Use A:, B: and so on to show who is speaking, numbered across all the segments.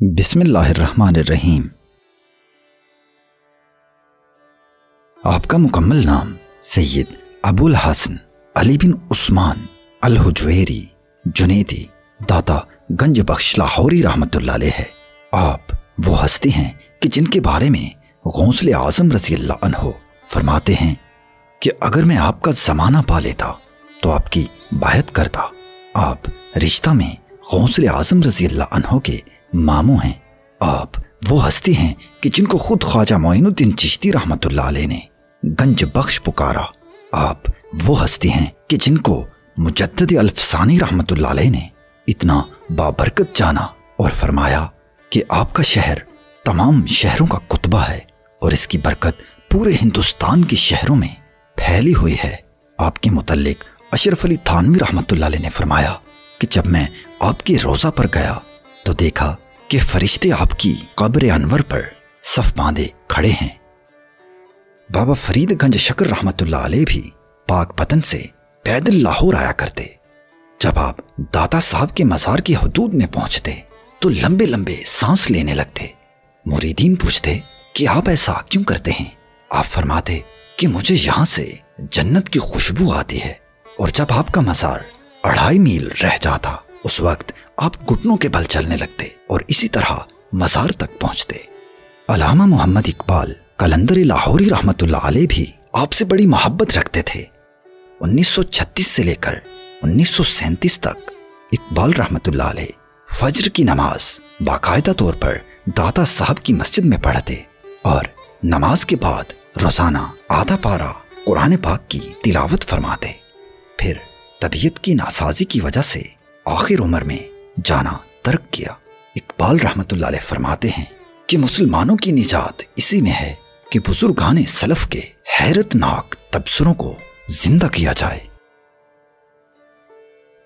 A: बिस्मिल्लाहिर्रहमानिर्रहीम। आपका मुकम्मल नाम सैयद अबुल हसन अली बिन उस्मान अल हुजवेरी जुनेदी, दाता गंज बख्श लाहौरी रहमतुल्लाह है। आप वो हस्ती हैं कि जिनके बारे में गौसले आज़म रसी हो फरमाते हैं कि अगर मैं आपका जमाना पा लेता तो आपकी बायत करता। आप रिश्ता में गौसले आज़म रज़ी अल्लाह के मामू हैं। आप वो हस्ती हैं कि जिनको खुद ख्वाजा मोइनुद्दीन चिश्ती रहमत ने गंज बख्श पुकारा। आप वो हस्ती हैं कि जिनको मुजद्दद अल्फसानी रहमत ने इतना बाबरकत जाना और फरमाया कि आपका शहर तमाम शहरों का कुतबा है और इसकी बरकत पूरे हिंदुस्तान के शहरों में फैली हुई है। आपके मुतलिक अशरफ अली थानवी रहमत ने फरमाया कि जब मैं आपके रोजा पर गया तो देखा कि फरिश्ते आपकी कब्र अनवर पर सफ बांधे खड़े हैं। बाबा फरीदगंज शकर रहमतुल्लाह अलैह भी पाक पतन से पैदल लाहौर आया करते। जब आप दाता साहब के मजार की हदूद में पहुँचते तो लंबे लंबे सांस लेने लगते। मुरीदीन पूछते कि आप ऐसा क्यों करते हैं? आप फरमाते कि मुझे यहाँ से जन्नत की खुशबू आती है। और जब आपका मजार अढ़ाई मील रह जाता, उस वक्त आप घुटनों के बल चलने लगते और इसी तरह मजार तक पहुँचते। अलामा मोहम्मद इकबाल कलंदर लाहौरी रहमतुल्लाह भी आपसे बड़ी मोहब्बत रखते थे। 1936 से लेकर 1937 तक इकबाल रहमतुल्लाह फज्र की नमाज़ बाकायदा तौर पर दाता साहब की मस्जिद में पढ़ते और नमाज़ के बाद रोज़ाना आधा पारा कुरान पाक की तिलावत फरमाते। फिर तबीयत की नासाजी की वजह से आखिर उम्र में जाना, तर्क किया। इकबाल रहमत फरमाते हैं कि मुसलमानों की निजात इसी में है कि बुजुर्गान सलफ के हैरतनाक तबसरों को ज़िंदा किया जाए।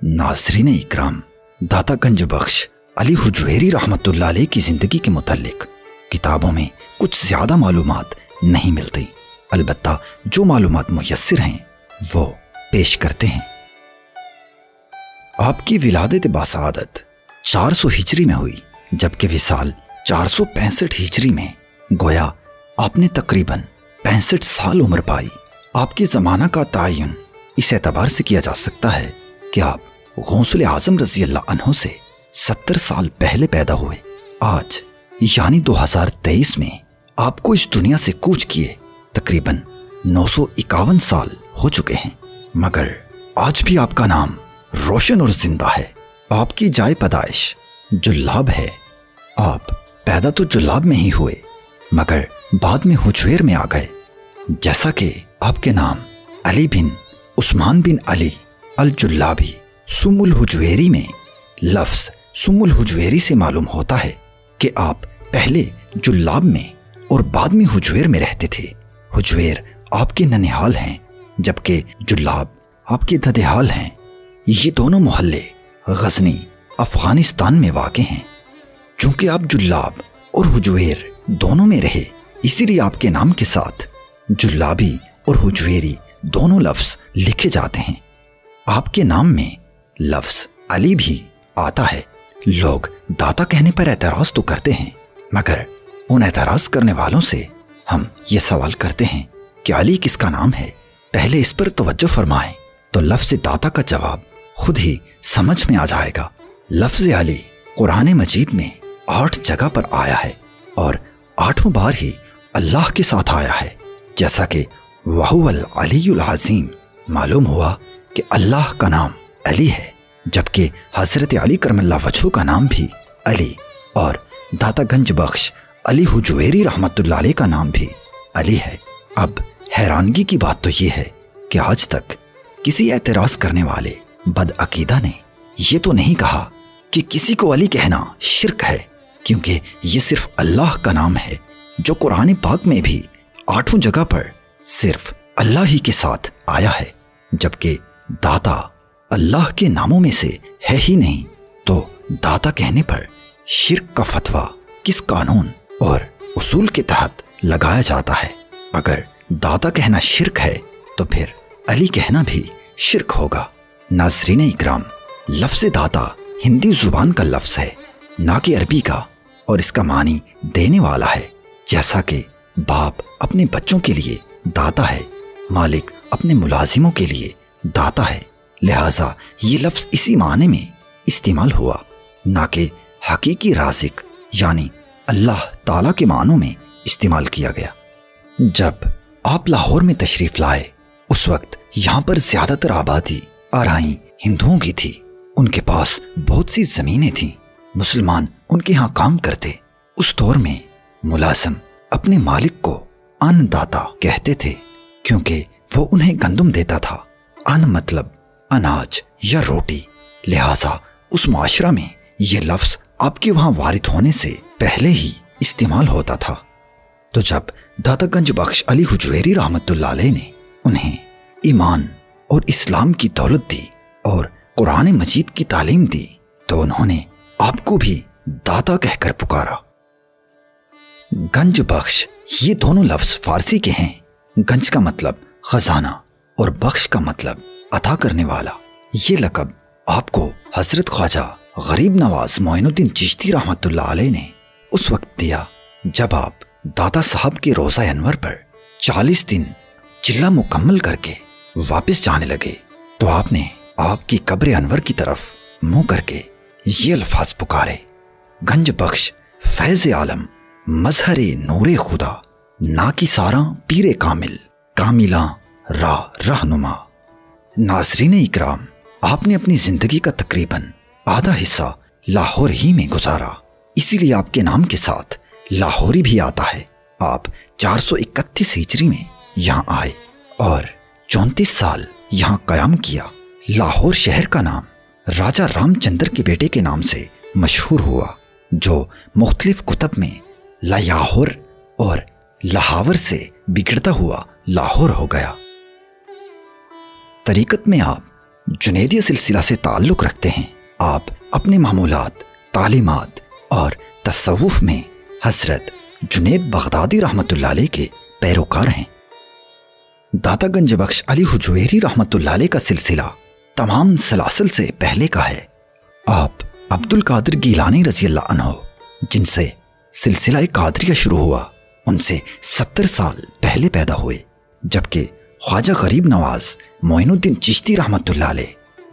A: नाजरीन इकराम दाता गंज बख्श अली हुजवेरी रहमतुल्लाह की ज़िंदगी के मुतलिक किताबों में कुछ ज़्यादा मालूम नहीं मिलती। अलबत् जो मालूम मुयसर हैं, वो पेश करते हैं। आपकी विलादत बासादत 400 हिजरी में हुई, जबकि चार सौ पैंसठ हिजरी में। गोया, आपने तकरीबन पैंसठ साल उम्र पाई। आपके ज़माना का तयन इस एतबार से किया जा सकता है कि आप गौसल आज़म रज़ी अल्लाह से सत्तर साल पहले पैदा हुए। आज, यानी 2023 में, आपको इस दुनिया से कूच किए तकरीबन नौ सौ इक्यावन साल हो चुके हैं। मगर आज भी आपका नाम रोशन और ज़िंदा है। आपकी जाय पैदाइश जुल्लाब है। आप पैदा तो जुल्लाब में ही हुए, मगर बाद में हुजवेर में आ गए। जैसा कि आपके नाम अली बिन उस्मान बिन अली अल जुल्लाबी सुमुल हुजवेरी में लफ्ज सुमुल हुजवेरी से मालूम होता है कि आप पहले जुल्लाब में और बाद में हुजवेर में रहते थे। हुजवेर आपके ननिहाल हैं, जबकि जुल्लाब आपके ददेहाल हैं। ये दोनों मोहल्ले गजनी अफ़गानिस्तान में वाक़ हैं। चूँकि आप जुल्लाब और हुजवेर दोनों में रहे, इसीलिए आपके नाम के साथ जुल्लाबी और हुजवेरी दोनों लफ्ज लिखे जाते हैं। आपके नाम में लफ्ज अली भी आता है। लोग दाता कहने पर एतराज़ तो करते हैं, मगर उन एतराज़ करने वालों से हम ये सवाल करते हैं कि अली किसका नाम है? पहले इस पर तवज्जो फरमाएँ। तो लफ्ज दाता का जवाब खुद ही समझ में आ जाएगा। लफ्ज अली कुरान मजीद में आठ जगह पर आया है और आठों बार ही अल्लाह के साथ आया है। जैसा कि वाहुअल अलीम मालूम हुआ कि अल्लाह का नाम अली है, जबकि हज़रत अली करमल्ला वज़ू का नाम भी अली और दाता गंज बख्श अली हुजवेरी रहमत का नाम भी अली है। अब हैरानगी की बात तो ये है कि आज तक किसी एतराज़ करने वाले बदअकीदा ने यह तो नहीं कहा कि किसी को अली कहना शिरक है, क्योंकि ये सिर्फ़ अल्लाह का नाम है, जो कुरान पाक में भी आठों जगह पर सिर्फ़ अल्लाह ही के साथ आया है, जबकि दाता अल्लाह के नामों में से है ही नहीं। तो दाता कहने पर शिरक का फतवा किस कानून और उसूल के तहत लगाया जाता है? अगर दाता कहना शिरक है तो फिर अली कहना भी शिरक होगा। नाजरीन इकराम, लफ्ज दाता हिंदी ज़ुबान का लफ्ज है, ना कि अरबी का, और इसका मानी देने वाला है। जैसा कि बाप अपने बच्चों के लिए दाता है, मालिक अपने मुलाजिमों के लिए दाता है। लिहाजा ये लफ्ज इसी माने में इस्तेमाल हुआ, ना कि हकीकी राजिक, यानी अल्लाह ताला के मानों में इस्तेमाल किया गया। जब आप लाहौर में तशरीफ़ लाए, उस वक्त यहाँ पर ज़्यादातर आबादी आराई हिंदुओं की थी। उनके पास बहुत सी जमीनें थीं। मुसलमान उनके यहाँ काम करते। उस दौर में मुलाजम अपने मालिक को अन्नदाता कहते थे, क्योंकि वो उन्हें गंदुम देता था। अन्न मतलब अनाज या रोटी। लिहाजा उस माशरा में ये लफ्ज आपके वहाँ वारिद होने से पहले ही इस्तेमाल होता था। तो जब दातागंज बख्श अली हुजवेरी रहमत ने उन्हें ईमान और इस्लाम की दौलत दी और कुरान मजीद की तालीम दी तो उन्होंने आपको भी दाता कहकर पुकारा। गंज बख्श, ये दोनों लफ्ज फारसी के हैं। गंज का मतलब खजाना और बख्श का मतलब अता करने वाला। ये लकब आपको हज़रत ख्वाजा गरीब नवाज़ मोइनुद्दीन चिश्ती रहमत ने उस वक्त दिया, जब आप दादा साहब के रोजा अनवर पर चालीस दिन चिल्ला मुकम्मल करके वापस जाने लगे तो आपने आपकी कब्र अनवर की तरफ़ मुँह करके ये अल्फाज पुकारे। गंज बख्श, फैज आलम, मजहर नूर खुदा ना की सारा पीर कामिल, कामिला रा रहनुमा। नाजरीन इकराम, आपने अपनी ज़िंदगी का तकरीबन आधा हिस्सा लाहौर ही में गुजारा। इसीलिए आपके नाम के साथ लाहौरी भी आता है। आप 431 हिजरी में यहाँ आए और चौंतीस साल यहाँ कयाम किया। लाहौर शहर का नाम राजा रामचंद्र के बेटे के नाम से मशहूर हुआ, जो मुख्तलिफ़ कुतब में लाहौर और लाहौर से बिगड़ता हुआ लाहौर हो गया। तरीकत में आप जुनेदिया सिलसिला से ताल्लुक़ रखते हैं। आप अपने मामूलात, तालीमत और तसवुफ में हसरत जुनेद बगदादी रहमत के पैरोकार हैं। दातागंज बख्श अली हुजवेरी रहमत का सिलसिला तमाम सलासल से पहले का है। आप अब्दुल कादिर गीलानी रज़ी अल्लाह जिनसे सिलसिला कादरिया शुरू हुआ, उनसे सत्तर साल पहले पैदा हुए, जबकि ख्वाजा गरीब नवाज़ मोइनुद्दीन चिश्ती रहमत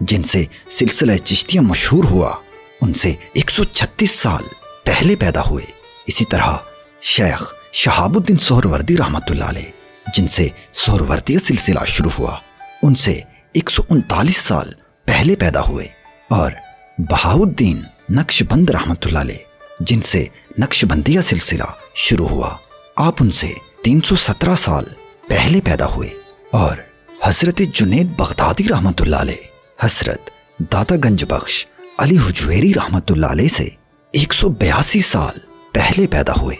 A: जिनसे सिलसिला चिश्तियाँ मशहूर हुआ, उनसे 136 साल पहले पैदा हुए। इसी तरह शेख शहाबुद्दीन सोहरवर्दी रहमत जिनसे सोहरवर्दी सिलसिला शुरू हुआ। उनसे एक साल पहले पैदा हुए और बहाउद्दीन नक्शबंद रहमत जिनसे नक्शबंदिया सिलसिला शुरू हुआ। आप उनसे 317 साल पहले पैदा हुए और हज़रत जुनेद बगदादी रहमत हसरत दातागंज बख्श अली हुजवेरी रहमत से एक सौ बयासी साल पहले पैदा हुए।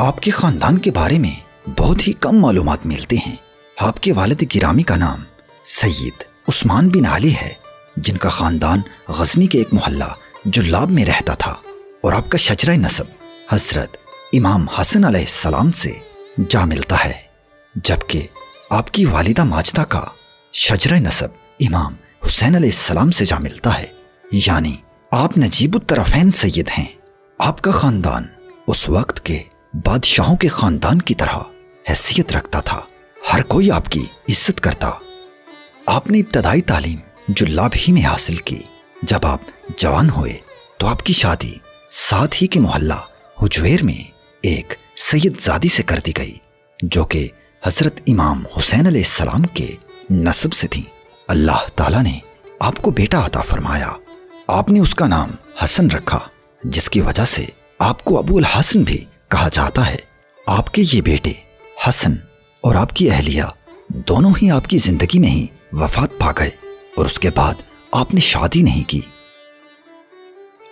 A: आपके खानदान के बारे में बहुत ही कम मालूम मिलते हैं। आपके वालद गिरामी का नाम सैयद उस्मान बिन अली है, जिनका खानदान गजनी के एक मोहल्ला जुल्लाब में रहता था, और आपका शजरा नसब हज़रत इमाम हसन सलाम से जा मिलता है, जबकि आपकी वालिदा माजदा का शजर नसब इमाम हुसैन सलाम से जा मिलता है। यानी आप नजीबुतरफैन सैयद हैं। आपका खानदान उस वक्त के बादशाहों के खानदान की तरह हैसियत रखता था। हर कोई आपकी इज़्ज़त करता। आपने इब्तदाई तालीम जो लाभ ही में हासिल की, जब आप जवान हुए तो आपकी शादी साथ ही के मोहल्ला हुजवेर में एक सैयद जादी से कर दी गई, जो कि हज़रत इमाम हुसैन सलाम के नसब से थी। अल्लाह ताला ने आपको बेटा अता फरमाया। आपने उसका नाम हसन रखा, जिसकी वजह से आपको अबुल हसन भी कहा जाता है। आपके ये बेटे, हसन और आपकी अहलिया दोनों ही आपकी ज़िंदगी में ही वफात पा गए और उसके बाद आपने शादी नहीं की।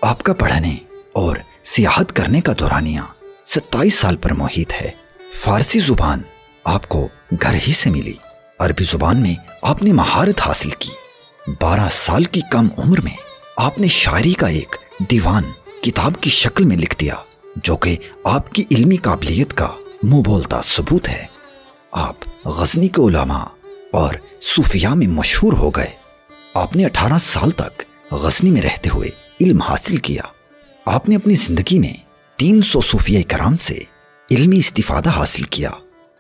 A: आपका पढ़ने और सियाहत करने का दौरानिया सत्ताईस साल पर मोहित है। फारसी ज़ुबान आपको घर ही से मिली। अरबी ज़ुबान में आपने महारत हासिल की। बारह साल की कम उम्र में आपने शायरी का एक दीवान किताब की शक्ल में लिख दिया। जो कि आपकी इल्मी काबिलियत का मुँह बोलता सबूत है। आप गजनी के उलामा और सूफिया में मशहूर हो गए। आपने 18 साल तक गजनी में रहते हुए इल्म हासिल किया। आपने अपनी ज़िंदगी में तीन सौ सूफिया कराम से इल्मी इस्तीफादा हासिल किया।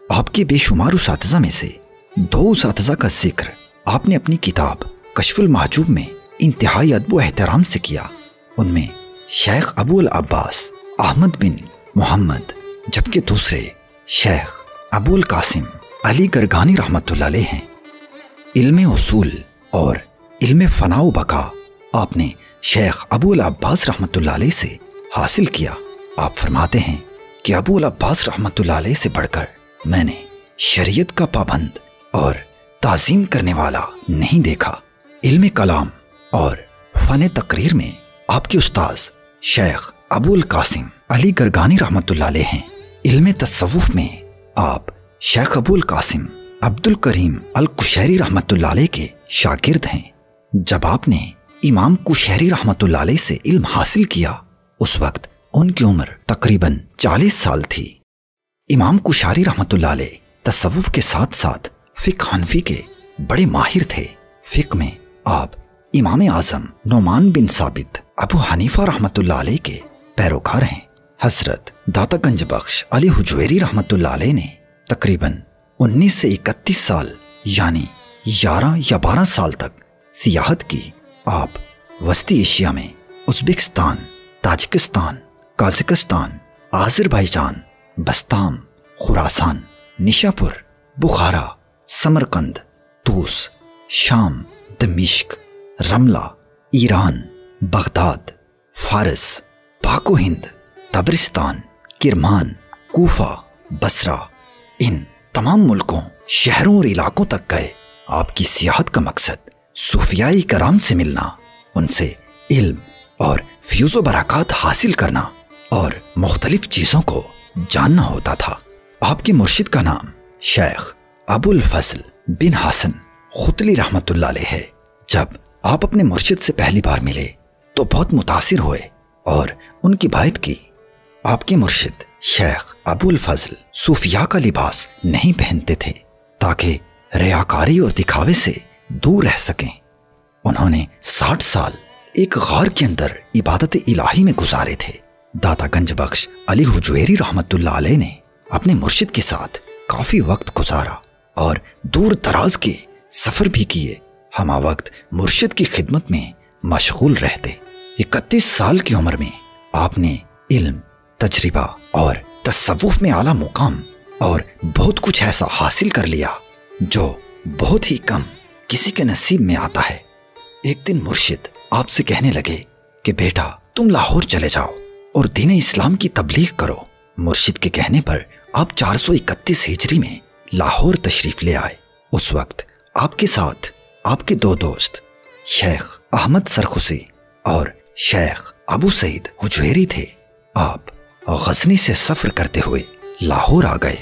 A: आपके बेशुमार उस में से दो उस का ज़िक्र आपने अपनी किताब कशफुल महजूब में इंतहाई अदब एहतराम से किया। उनमें शेख अबुल अब्बास अहमद बिन मोहम्मद जबकि दूसरे शेख अबुल कासिम अली गरगानी रहमत हैं। इल्म उसूल और इल्म फनाओ बका आपने शेख अबुल अब्बास रहमत से हासिल किया। आप फरमाते हैं कि अबुल अब्बास रहमत से बढ़कर मैंने शरीयत का पाबंद और ताजीम करने वाला नहीं देखा। इल्म कलाम और फ़न तकरीर में आपके उस्ताद शेख अबुल कासिम अली गरगानी रहमत हैं। इल्म तसवुफ में आप शेख अबुल कासिम अब्दुल करीम अल कुशहरी रहमत के शागिर्द हैं। जब आपने इमाम कुशहरी रहमत से इल्म हासिल किया, उस वक्त उनकी उम्र तकरीबन 40 साल थी। इमाम कुशारी रहमत तसवुफ के साथ साथ फिक हनफी के बड़े माहिर थे। फिक में आप इमाम आज़म नोमान बिन साबित, अबू हनीफा रहमत के पैरोकार हैं। हज़रत दातागंज बख्श अली हुजवेरी रहमत ने तकरीबन 19 से 31 साल, यानी 11 या 12 साल तक सियाहत की। आप वस्ती एशिया में Uzbekistan, Tajikistan, Kazakhstan, Azerbaijan, Bastam, Khorasan, Nishapur, Bukhara, Samarkand, Tus, शाम, दमिश्क, रमला, ईरान, बगदाद, फारस पाको Hind, Tabaristan, Kerman, Kufa, Basra, इन तमाम मुल्कों, शहरों और इलाकों तक गए आपकी सियाहत का मकसद सूफियाई कराम से मिलना, उनसे इल्म और फ्यूज़ो बरक़ात हासिल करना और मुख्तलिफ़ चीज़ों को जानना होता था। आपके मुर्शिद का नाम शेख अबुल फजल बिन हसन खुतली रहमत है। जब आप अपने मुर्शिद से पहली बार मिले तो बहुत मुतासिर हुए और उनकी बायत की। आपके मुर्शिद शेख अबुल फजल सूफिया का लिबास नहीं पहनते थे, ताकि रियाकारी और दिखावे से दूर रह सकें। उन्होंने साठ साल एक गौर के अंदर इबादत इलाही में गुजारे थे। दाता गंज बख्श अली हुजवेरी रहमत ने अपने मुर्शिद के साथ काफ़ी वक्त गुजारा और दूर दराज के सफ़र भी किए। हम वक्त मुर्शिद की खिदमत में मशगूल रहते। इकतीस साल की उम्र में आपने इल्म, तजर्बा और तस्वुफ में आला मुकाम और बहुत कुछ ऐसा हासिल कर लिया जो बहुत ही कम किसी के नसीब में आता है। एक दिन मुर्शिद आपसे कहने लगे कि, बेटा, तुम लाहौर चले जाओ और दीन इस्लाम की तबलीग करो। मुर्शिद के कहने पर आप 431 हिजरी में लाहौर तशरीफ़ ले आए। उस वक्त आपके साथ आपके दो दोस्त, शेख अहमद सरखुसी और शेख अबू सईद हुजवेरी थे। आप गजनी से सफ़र करते हुए लाहौर आ गए।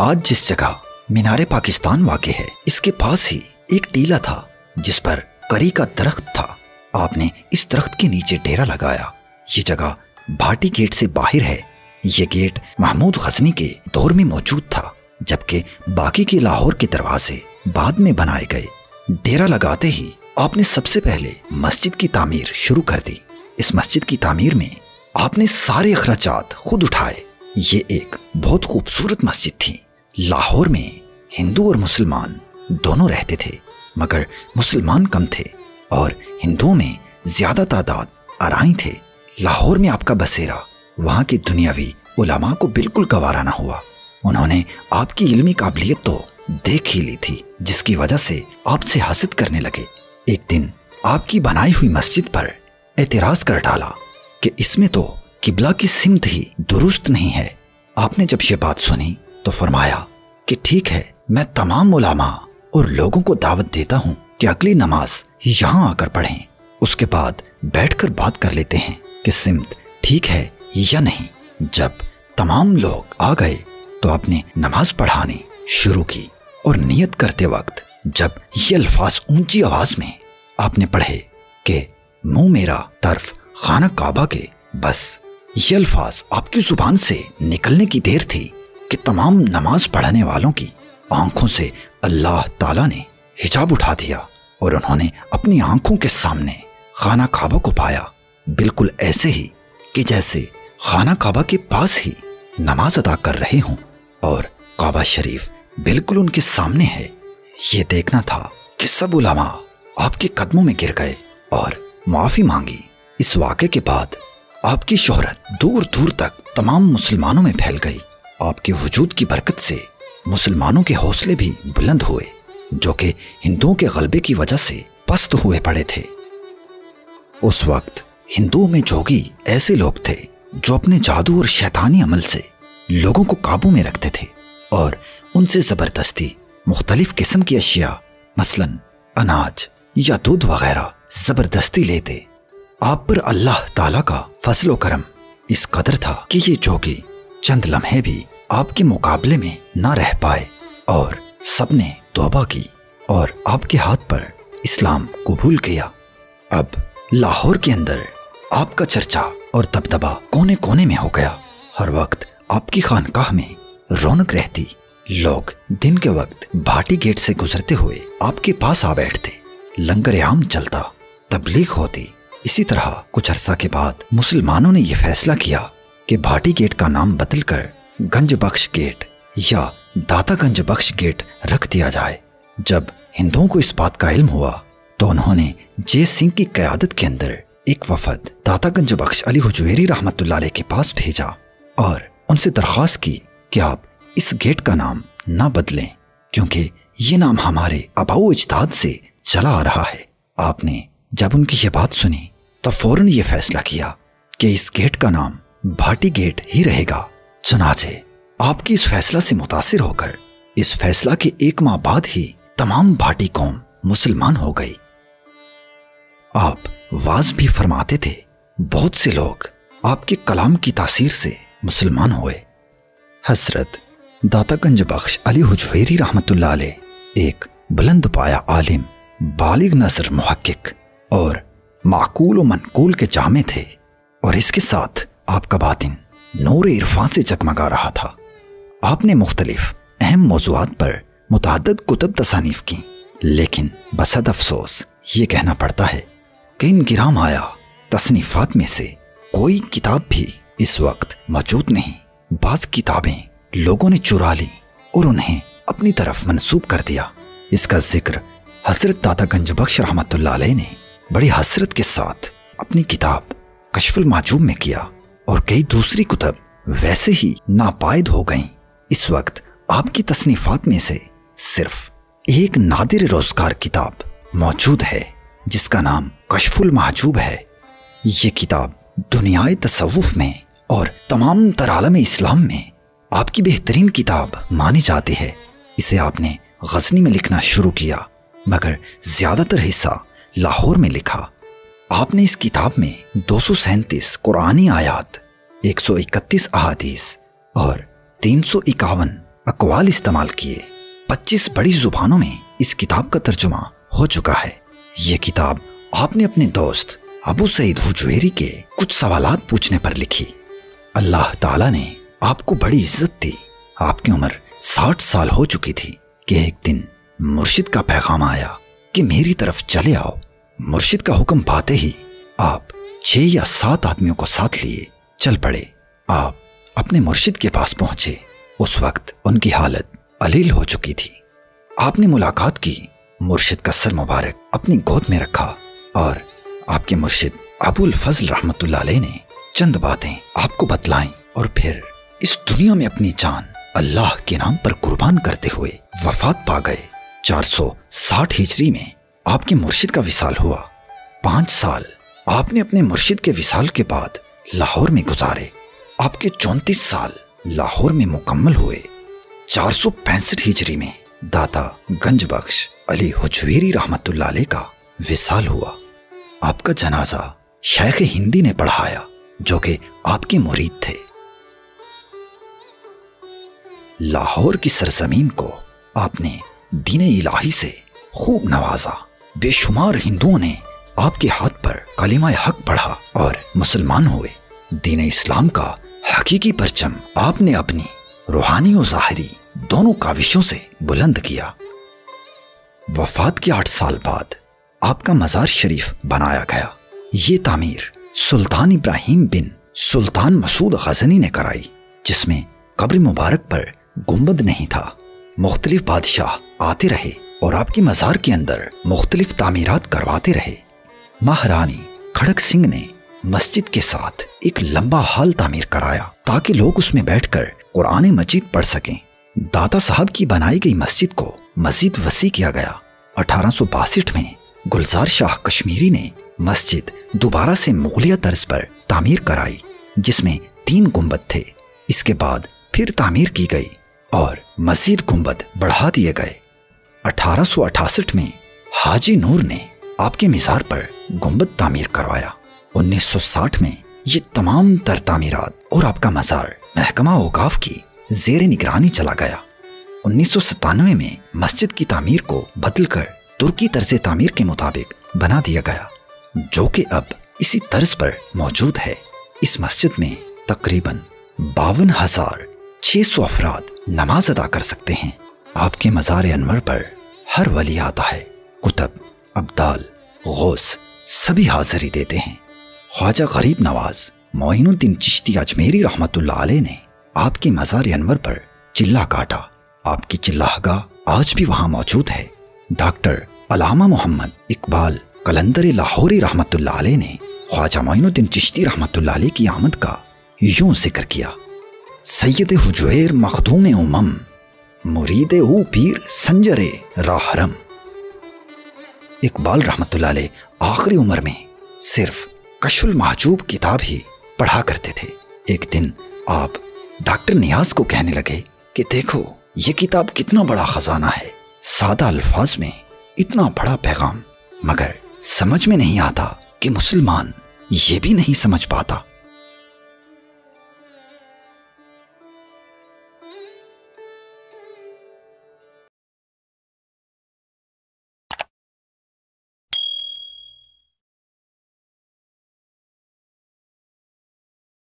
A: आज जिस जगह मीनारे पाकिस्तान वाक़ है, इसके पास ही एक टीला था, जिस पर करी का दरख्त था। आपने इस दरख्त के नीचे डेरा लगाया। ये जगह भाटी गेट से बाहर है। ये गेट महमूद गजनी के दौर में मौजूद था, जबकि बाकी के लाहौर के दरवाजे बाद में बनाए गए। डेरा लगाते ही आपने सबसे पहले मस्जिद की तामीर शुरू कर दी। इस मस्जिद की तामीर में आपने सारे अखराज खुद उठाए। ये एक बहुत खूबसूरत मस्जिद थी। लाहौर में हिंदू और मुसलमान दोनों रहते थे, मगर मुसलमान कम थे और हिंदुओं में ज़्यादा तादाद आराई थे। लाहौर में आपका बसेरा, वहाँ की दुनियावी उलामा को बिल्कुल गवारा ना हुआ। उन्होंने आपकी इल्मी काबिलियत तो देख ही ली थी, जिसकी वजह से आपसे हसद करने लगे। एक दिन आपकी बनाई हुई मस्जिद पर एतराज़ कर डाला कि इसमें तो किबला की सिमत ही दुरुस्त नहीं है। आपने जब यह बात सुनी तो फरमाया कि ठीक है, मैं तमाम मुलामा और लोगों को दावत देता हूँ कि अगली नमाज़ यहाँ आकर पढ़ें। उसके बाद बैठकर बात कर लेते हैं कि सिमत ठीक है या नहीं। जब तमाम लोग आ गए तो आपने नमाज़ पढ़ानी शुरू की और नियत करते वक्त जब ये अल्फाज ऊँची आवाज़ में आपने पढ़े कि मुँह मेरा तरफ़ खाना काबा के, बस ये अल्फाज आपकी ज़ुबान से निकलने की देर थी कि तमाम नमाज़ पढ़ने वालों की आँखों से अल्लाह ताला ने हिजाब उठा दिया और उन्होंने अपनी आँखों के सामने खाना खाबा को पाया, बिल्कुल ऐसे ही कि जैसे खाना काबा के पास ही नमाज़ अदा कर रहे हों और काबा शरीफ बिल्कुल उनके सामने है। ये देखना था कि सब उलमा आपके कदमों में गिर गए और माफ़ी मांगी। इस वाक़े के बाद आपकी शोहरत दूर दूर तक तमाम मुसलमानों में फैल गई। आपके वजूद की बरकत से मुसलमानों के हौसले भी बुलंद हुए, जो कि हिंदुओं के गलबे की वजह से पस्त हुए पड़े थे। उस वक्त हिंदुओं में जोगी ऐसे लोग थे, जो अपने जादू और शैतानी अमल से लोगों को काबू में रखते थे और उनसे ज़बरदस्ती मुख्तलिफ़ किस्म की अशिया, मसलन अनाज या दूध वगैरह ज़बरदस्ती लेते। आप पर अल्लाह ताला का फसलो करम इस कदर था कि ये जोगी चंद लम्हे भी आपके मुकाबले में ना रह पाए और सबने तोबा की और आपके हाथ पर इस्लाम कबूल किया। अब लाहौर के अंदर आपका चर्चा और दबदबा कोने कोने में हो गया। हर वक्त आपकी खानकाह में रौनक रहती। लोग दिन के वक्त भाटी गेट से गुजरते हुए आपके पास आ बैठते। लंगर आम चलता, तबलीग होती। इसी तरह कुछ अरसा के बाद मुसलमानों ने यह फैसला किया कि भाटी गेट का नाम बदलकर गंज बख्श गेट या दाता गंज बख्श गेट रख दिया जाए। जब हिंदुओं को इस बात का इल्म हुआ तो उन्होंने जय सिंह की क्यादत के अंदर एक वफद दातागंज बख्श अली हुजवेरी रहमत के पास भेजा और उनसे दरख्वास्त की कि आप इस गेट का नाम ना बदलें, क्योंकि ये नाम हमारे अबाऊ अजदाद से चला आ रहा है। आपने जब उनकी ये बात सुनी तो फ़ौरन ये फैसला किया कि इस गेट का नाम भाटी गेट ही रहेगा। चुनाचे, आपकी इस फैसला से मुतासर होकर, इस फैसला के एक माह बाद ही तमाम भाटी कौम मुसलमान हो गई। आप वाज भी फरमाते थे, बहुत से लोग आपके कलाम की तासीर से मुसलमान हुए। हसरत दातागंज बख्श अली हुजवेरी रहमतुल्लाह एक बुलंद पाया आलिम, बालिग नज़र मुहक्किक और माकूल व मनकूल के जामे थे और इसके साथ आपका बातिन नूर इरफान से चकमगा रहा था। आपने मुख्तलिफ़ अहम मौजूद पर मुतद कुतब तसानीफ की, लेकिन बसद अफसोस ये कहना पड़ता है कि इन गिराम आया तसनीफात में से कोई किताब भी इस वक्त मौजूद नहीं। बाज किताबें लोगों ने चुरा ली और उन्हें अपनी तरफ़ मनसूब कर दिया। इसका ज़िक्र हज़रत दादा गंज बख्श रहमत ने बड़ी हसरत के साथ अपनी किताब कशफुल माजूब में किया और कई दूसरी कुतब वैसे ही नापायद हो गईं। इस वक्त आपकी तसनीफात में से सिर्फ़ एक नादिर रोज़गार किताब मौजूद है, जिसका नाम कशफुल महजूब है। ये किताब दुनियाए तसवुफ में और तमाम तरालम इस्लाम में आपकी बेहतरीन किताब मानी जाती है। इसे आपने गजनी में लिखना शुरू किया, मगर ज़्यादातर हिस्सा लाहौर में लिखा। आपने इस किताब में दो सौ सैंतीस कुरानी आयात, एक सौ इकतीस अहादीस और तीन सौ इक्यावन अकवाल इस्तेमाल किए। पच्चीस बड़ी जुबानों में इस किताब का तर्जुमा हो चुका है। ये किताब आपने अपने दोस्त अबू सईद हुजवेरी के कुछ सवालात पूछने पर लिखी। अल्लाह ताला ने आपको बड़ी इज़्ज़त थी। आपकी उम्र साठ साल हो चुकी थी कि एक दिन मुर्शिद का पैगाम आया कि मेरी तरफ़ चले आओ। मुर्शिद का हुक्म पाते ही आप छह या सात आदमियों को साथ लिए। चल पड़े। आप अपने मुर्शिद के पास पहुँचे। उस वक्त उनकी हालत अलील हो चुकी थी। आपने मुलाकात की। मुर्शिद का सर मुबारक अपनी गोद में रखा और आपके मुर्शिद अबुल फजल रहमतुल्लाह ने चंद बातें आपको बतलाई और फिर इस दुनिया में अपनी जान अल्लाह के नाम पर कुर्बान करते हुए वफात पा गए। 460 हिजरी में आपके मुर्शिद का विसाल हुआ। पाँच साल आपने अपने मुर्शिद के विसाल के बाद लाहौर में गुजारे। आपके चौंतीस साल लाहौर में मुकम्मल हुए। चार सौ पैंसठ हिजरी में दाता गंज बख्श अली हुजवेरी रहमतुल्लाह का विसाल हुआ। आपका जनाजा शेख हिंदी ने पढ़ाया, जो कि आपके मुरीद थे। लाहौर की सरजमीन को आपने दीन इलाही से खूब नवाजा। बेशुमार हिंदुओं ने आपके हाथ पर कलिमा हक पढ़ा और मुसलमान हुए। दीन इस्लाम का हकीकी परचम आपने अपनी रूहानी और जाहिरी दोनों काविशों से बुलंद किया। वफात के आठ साल बाद आपका मजार शरीफ बनाया गया। ये तामीर सुल्तान इब्राहिम बिन सुल्तान मसूद गजनी ने कराई, जिसमें कब्र मुबारक पर गुंबद नहीं था। मुख्तलिफ़ बादशाह आते रहे और आपकी मज़ार के अंदर मुख्तलिफ़ तामीरात करवाते रहे। महारानी खड़क सिंह ने मस्जिद के साथ एक लंबा हाल तामीर कराया ताकि लोग उसमें बैठकर कुरान मजीद पढ़ सकें। दादा साहब की बनाई गई मस्जिद को मजीद वसी किया गया। अठारह में गुलजार शाह कश्मीरी ने मस्जिद दोबारा से मुगलिया तर्ज पर तामीर कराई, जिसमें तीन गुंबद थे। इसके बाद फिर तामीर की गई। और मजीद गुंबद बढ़ा दिए गए। अठारह में हाजी नूर ने आपके मिसार पर गुंबद तामीर करवाया। 1960 में ये तमाम तर तामीरात और आपका मज़ार महकमा औकाफ की जेर निगरानी चला गया। उन्नीस सौ सतानवे में मस्जिद की तामीर को बदलकर तुर्की तर्ज तामीर के मुताबिक बना दिया गया, जो कि अब इसी तर्ज पर मौजूद है। इस मस्जिद में तकरीबन बावन हज़ार छह सौ अफराद नमाज़ अदा कर सकते हैं। आपके मज़ार अनवर पर हर वली आता है। कुतब, अब्दाल, गौस सभी हाजिरी देते हैं। ख्वाजा गरीब नवाज़, मोइनुद्दीन चिश्ती अजमेरी रहमत ने आपके मज़ार अनवर पर चिल्ला काटा। आपकी चिल्लाहगाह आज भी वहाँ मौजूद है। डॉक्टर अलामा मोहम्मद इकबाल कलंदर लाहौरी रहमत ने ख्वाजा मोइनुद्दीन चिश्ती रहमत की आमद का यूँ ज़िक्र किया। सैयद हुजैर मखदूम उमम, मुरीद ऊ पीर संजरे राहरम। इकबाल रहमत आखिरी उम्र में सिर्फ़ कशुल महजूब किताब ही पढ़ा करते थे। एक दिन आप डॉक्टर नियाज को कहने लगे कि देखो, ये किताब कितना बड़ा खजाना है। सादा अल्फाज में इतना बड़ा पैगाम। मगर समझ में नहीं आता कि मुसलमान ये भी नहीं समझ पाता।